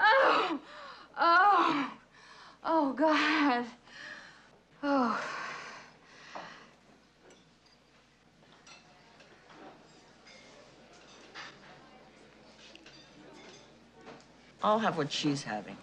Oh. Oh, oh, God. Oh. I'll have what she's having.